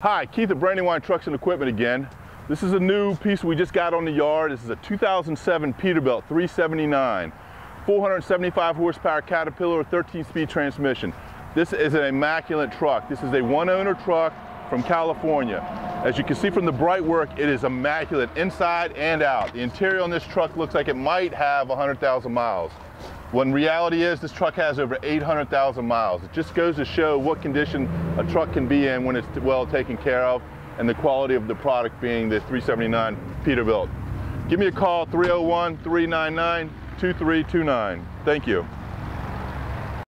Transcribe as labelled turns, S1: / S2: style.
S1: Hi, Keith at Brandywine Trucks and Equipment again. This is a new piece we just got on the yard. This is a 2007 Peterbilt 379, 475 horsepower Caterpillar 13-speed transmission. This is an immaculate truck. This is a one-owner truck from California. As you can see from the bright work, it is immaculate inside and out. The interior on this truck looks like it might have 100,000 miles. When reality is this truck has over 800,000 miles. It just goes to show what condition a truck can be in when it's well taken care of and the quality of the product being the 379 Peterbilt. Give me a call, 301-399-2329. Thank you.